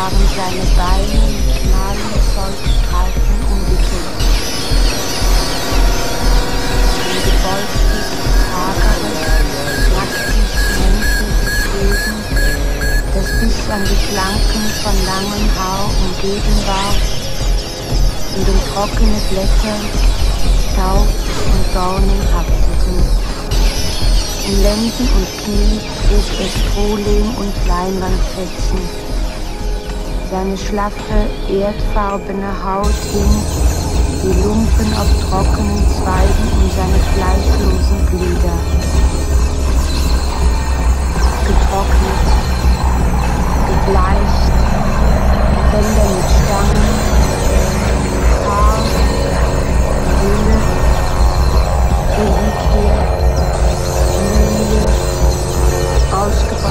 waren seine Beine mit schmalen Zollstreifen umwickelt. Ein gebeugtes, hageres, nacktes, menschliches Wesen, das bis an die Flanken von langem Haar umgeben war und um trockene Blätter, Staub und Dornen hafteten. In Lenden und Knie trug es Strohlehm und Leinwandfetzen. Seine schlaffe, erdfarbene Haut hing wie Lumpen auf trockenen Zweigen um seine fleischlosen Glieder. Getrocknet, gebleicht, Bänder mit Stangen, Haar, Hülle, Reliquie, ausgebranntes Feuer,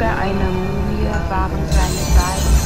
bei einer Mumie waren seine Beine.